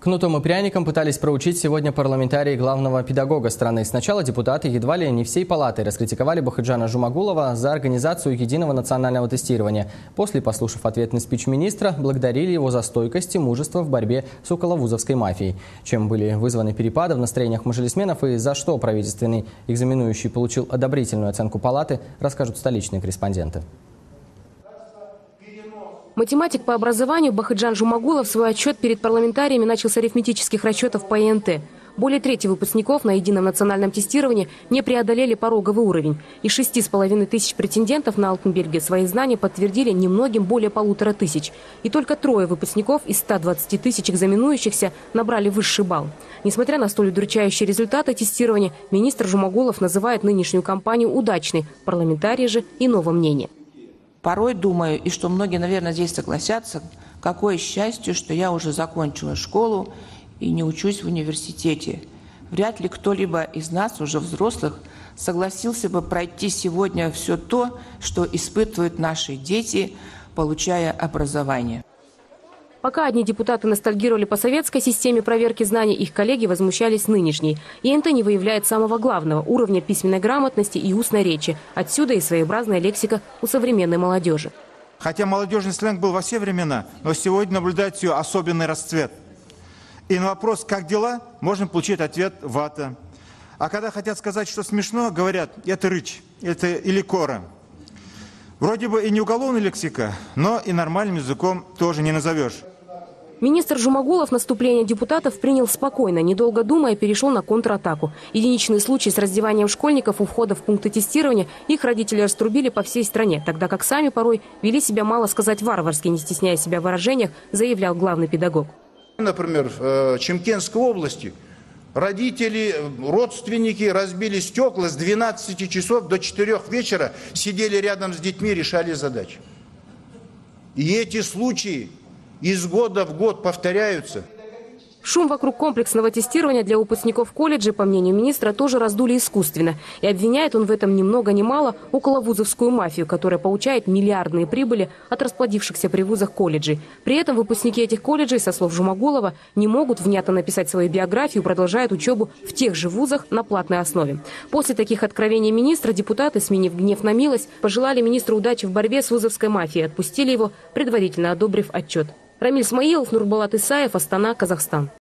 Кнутом и пряником пытались проучить сегодня парламентарии главного педагога страны. Сначала депутаты едва ли не всей палатой раскритиковали Бахаджана Жумагулова за организацию единого национального тестирования. После, послушав ответный спич министра, благодарили его за стойкость и мужество в борьбе с околовузовской мафией. Чем были вызваны перепады в настроениях мажилисменов и за что правительственный экзаменующий получил одобрительную оценку палаты, расскажут столичные корреспонденты. Математик по образованию Бахаджан Жумагулов свой отчет перед парламентариями начал с арифметических расчетов по ИНТ. Более трети выпускников на едином национальном тестировании не преодолели пороговый уровень. Из шести с половиной тысяч претендентов на Алтенберге свои знания подтвердили немногим более полутора тысяч. И только трое выпускников из 120 тысяч экзаменующихся набрали высший балл. Несмотря на столь удручающие результаты тестирования, министр Жумагулов называет нынешнюю кампанию удачной. Парламентарии же иного мнения порой думаю, и что многие, наверное, здесь согласятся, какое счастье, что я уже закончила школу и не учусь в университете. Вряд ли кто-либо из нас, уже взрослых, согласился бы пройти сегодня все то, что испытывают наши дети, получая образование. Пока одни депутаты ностальгировали по советской системе проверки знаний, их коллеги возмущались нынешней. ИНТ не выявляет самого главного – уровня письменной грамотности и устной речи. Отсюда и своеобразная лексика у современной молодежи. Хотя молодежный сленг был во все времена, но сегодня наблюдается ее особенный расцвет. И на вопрос «как дела?» можно получить ответ «вата». А когда хотят сказать, что смешно, говорят «это рыч» это или «кора». Вроде бы и не уголовная лексика, но и нормальным языком тоже не назовешь. Министр Жумагулов наступление депутатов принял спокойно, недолго думая, перешел на контратаку. Единичные случаи с раздеванием школьников у входа в пункты тестирования их родители раструбили по всей стране, тогда как сами порой вели себя, мало сказать, варварски, не стесняя себя в выражениях, заявлял главный педагог. Например, в э, Чемкенской области родители, родственники разбили стекла с 12 часов до 4 вечера, сидели рядом с детьми, решали задачи. И эти случаи из года в год повторяются. Шум вокруг комплексного тестирования для выпускников колледжа, по мнению министра, тоже раздули искусственно. И обвиняет он в этом ни много ни мало околовузовскую мафию, которая получает миллиардные прибыли от расплодившихся при вузах колледжей. При этом выпускники этих колледжей, со слов Жумагулова, не могут внятно написать свою биографию, продолжают учебу в тех же вузах на платной основе. После таких откровений министра депутаты, сменив гнев на милость, пожелали министру удачи в борьбе с вузовской мафией, отпустили его, предварительно одобрив отчет. Рамиль Смаилов, Нурбалат Исаев, Астана, Казахстан.